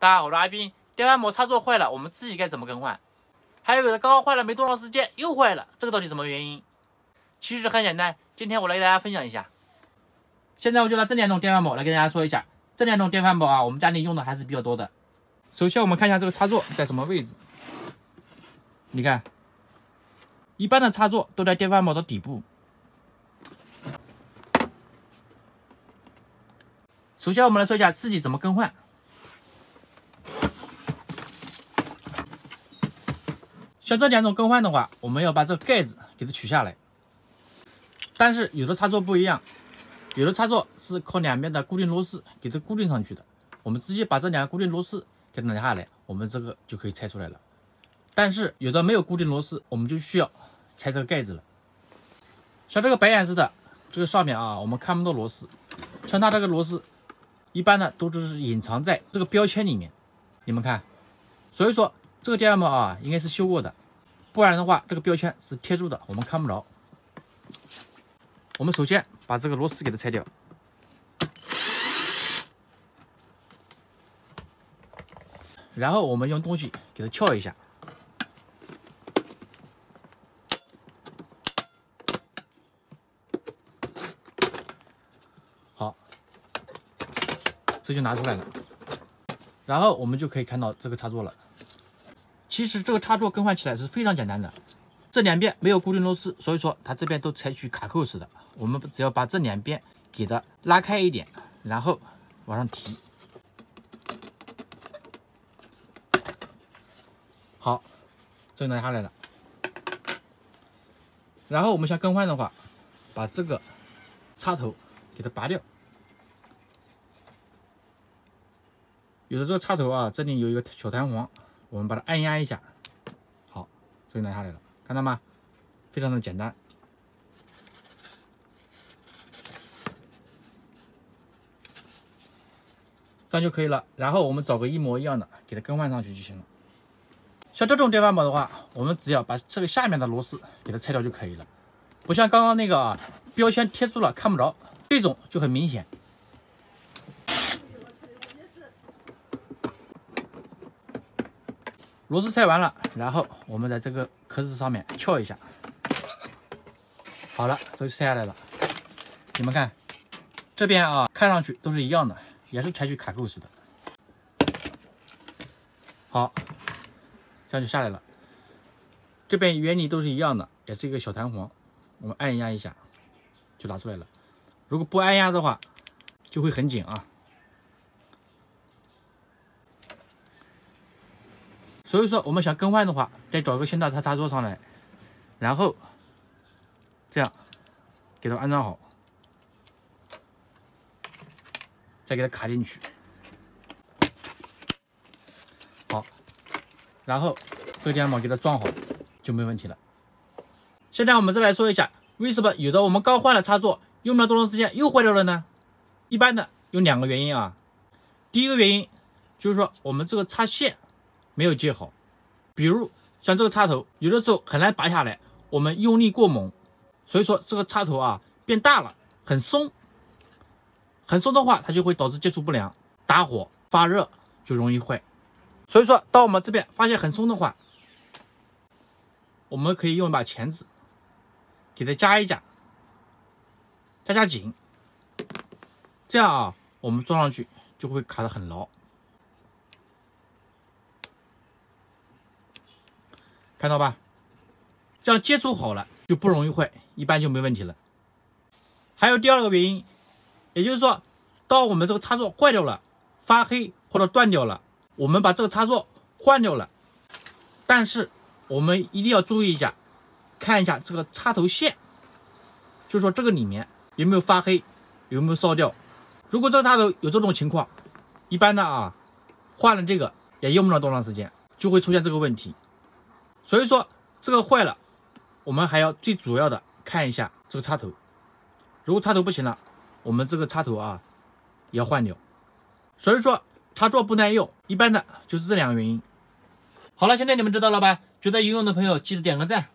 大家好，我是阿斌。电饭煲插座坏了，我们自己该怎么更换？还有的刚刚坏了没多长时间又坏了，这个到底什么原因？其实很简单，今天我来给大家分享一下。现在我就拿这两种电饭煲来跟大家说一下，这两种电饭煲啊，我们家里用的还是比较多的。首先我们看一下这个插座在什么位置。你看，一般的插座都在电饭煲的底部。首先我们来说一下自己怎么更换。像这两种更换的话，我们要把这个盖子给它取下来。但是有的插座不一样，有的插座是靠两边的固定螺丝给它固定上去的。我们直接把这两个固定螺丝给它拿下来，我们这个就可以拆出来了。但是有的没有固定螺丝，我们就需要拆这个盖子了。像这个白颜色的这个上面啊，我们看不到螺丝。像它这个螺丝，一般呢都只是隐藏在这个标签里面。你们看，所以说这个电饭煲啊，应该是修过的。不然的话，这个标签是贴住的，我们看不着。我们首先把这个螺丝给它拆掉，然后我们用东西给它撬一下。好，这就拿出来了。然后我们就可以看到这个插座了。其实这个插座更换起来是非常简单的，这两边没有固定螺丝，所以说它这边都采取卡扣式的。我们只要把这两边给它拉开一点，然后往上提，好，这就拿下来了。然后我们想更换的话，把这个插头给它拔掉。有的这个插头啊，这里有一个小弹簧。我们把它按压一下，好，这就拿下来了，看到吗？非常的简单，这样就可以了。然后我们找个一模一样的，给它更换上去就行了。像这种电饭煲的话，我们只要把这个下面的螺丝给它拆掉就可以了，不像刚刚那个啊，标签贴住了看不着，这种就很明显。螺丝拆完了，然后我们在这个壳子上面撬一下，好了，这就拆下来了。你们看，这边啊，看上去都是一样的，也是采取卡扣式的。好，这样就下来了。这边原理都是一样的，也是一个小弹簧，我们按压一下就拿出来了。如果不按压的话，就会很紧啊。所以说，我们想更换的话，再找一个新的插插座上来，然后这样给它安装好，再给它卡进去，好，然后这个电饭煲给它装好就没问题了。现在我们再来说一下，为什么有的我们刚换了插座，用不了多长时间又坏掉了呢？一般的有两个原因啊。第一个原因就是说我们这个插线。没有接好，比如像这个插头，有的时候很难拔下来，我们用力过猛，所以说这个插头啊变大了，很松，很松的话，它就会导致接触不良，打火发热就容易坏。所以说，当我们这边发现很松的话，我们可以用一把钳子给它夹一夹，夹夹紧，这样啊，我们装上去就会卡得很牢。看到吧，这样接触好了就不容易坏，一般就没问题了。还有第二个原因，也就是说，当我们这个插座坏掉了、发黑或者断掉了，我们把这个插座换掉了，但是我们一定要注意一下，看一下这个插头线，就说这个里面有没有发黑，有没有烧掉。如果这个插头有这种情况，一般的啊，换了这个也用不了多长时间，就会出现这个问题。所以说这个坏了，我们还要最主要的看一下这个插头。如果插头不行了，我们这个插头啊要换掉。所以说插座不耐用，一般的就是这两个原因。好了，现在你们知道了吧？觉得有用的朋友记得点个赞。